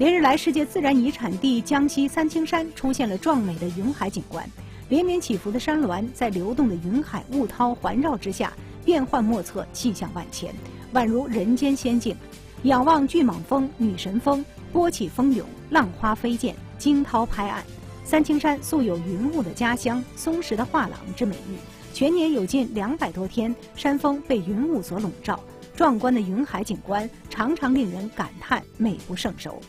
连日来，世界自然遗产地江西三清山出现了壮美的云海景观，连绵起伏的山峦在流动的云海雾涛环绕之下，变幻莫测，气象万千，宛如人间仙境。仰望巨蟒峰、女神峰，波起风涌，浪花飞溅，惊涛拍岸。三清山素有“云雾的家乡，松石的画廊”之美誉，全年有近两百多天，山峰被云雾所笼罩。壮观的云海景观常常令人感叹美不胜收。